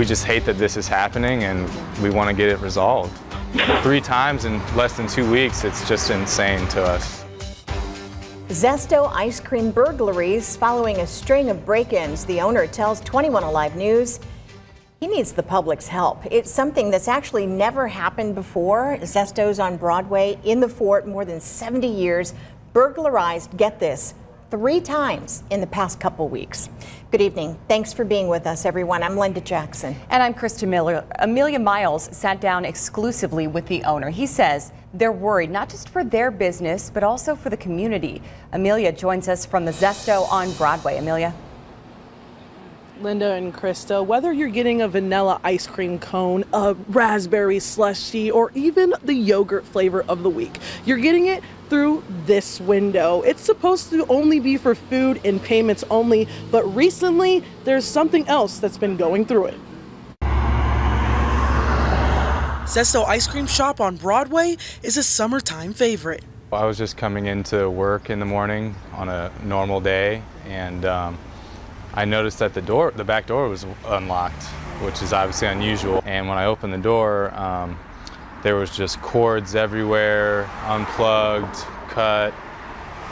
we just hate that this is happening and we want to get it resolved. Three times in less than two weeks, it's just insane to us. Zesto ice cream burglaries following a string of break ins. The owner tells 21 Alive News he needs the public's help. It's something that's actually never happened before. Zesto's on Broadway in the fort more than 70 years, burglarized, get this, three times in the past couple weeks. Good evening. Thanks for being with us, everyone. I'm Linda Jackson. And I'm Krista Miller. Amelia Miles sat down exclusively with the owner. He says they're worried not just for their business, but also for the community. Amelia joins us from the Zesto on Broadway. Amelia. Linda and Krista, whether you're getting a vanilla ice cream cone, a raspberry slushy, or even the yogurt flavor of the week, you're getting it through this window. It's supposed to only be for food and payments only, but recently there's something else that's been going through it. Zesto Ice Cream Shop on Broadway is a summertime favorite. I was just coming into work in the morning on a normal day and um, I noticed that the door, the back door was unlocked, which is obviously unusual. And when I opened the door, um, there was just cords everywhere, unplugged, cut.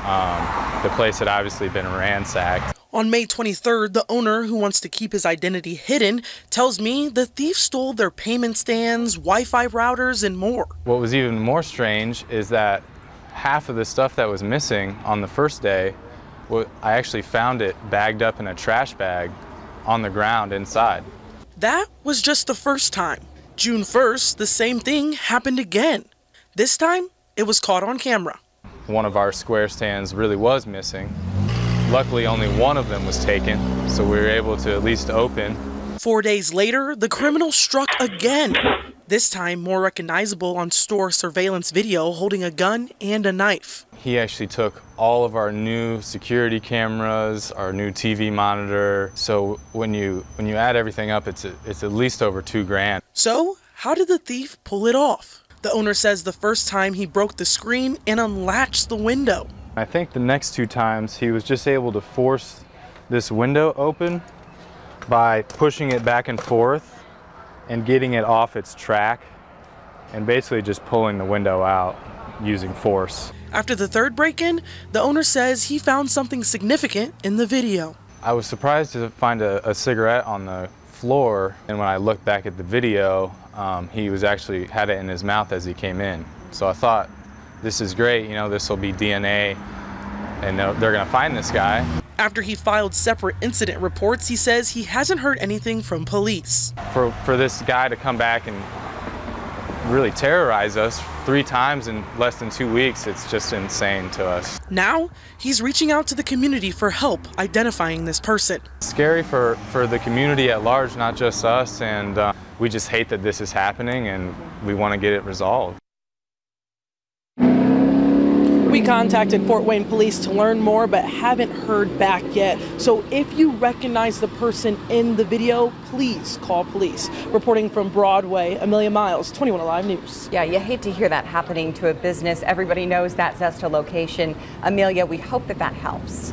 Um, the place had obviously been ransacked. On May 23rd, the owner, who wants to keep his identity hidden, tells me the thief stole their payment stands, Wi Fi routers, and more. What was even more strange is that half of the stuff that was missing on the first day well, I actually found it bagged up in a trash bag on the ground inside. That was just the first time. June 1st, the same thing happened again. This time, it was caught on camera. One of our square stands really was missing. Luckily, only one of them was taken, so we were able to at least open. Four days later, the criminal struck again. This time, more recognizable on store surveillance video holding a gun and a knife. He actually took all of our new security cameras, our new TV monitor. So when you when you add everything up, it's a, it's at least over two grand. So how did the thief pull it off? The owner says the first time he broke the screen and unlatched the window. I think the next two times he was just able to force this window open by pushing it back and forth and getting it off its track and basically just pulling the window out using force. After the third break in, the owner says he found something significant in the video. I was surprised to find a, a cigarette on the floor, and when I looked back at the video, um, he was actually had it in his mouth as he came in. So I thought, this is great, you know, this will be DNA, and they're, they're going to find this guy. After he filed separate incident reports, he says he hasn't heard anything from police. For, for this guy to come back and really terrorize us three times in less than two weeks. It's just insane to us. Now, he's reaching out to the community for help identifying this person. scary for, for the community at large, not just us, and uh, we just hate that this is happening and we want to get it resolved. We contacted Fort Wayne Police to learn more, but haven't heard back yet. So if you recognize the person in the video, please call police. Reporting from Broadway, Amelia Miles, 21 Alive News. Yeah, you hate to hear that happening to a business. Everybody knows that Zesto location. Amelia, we hope that that helps.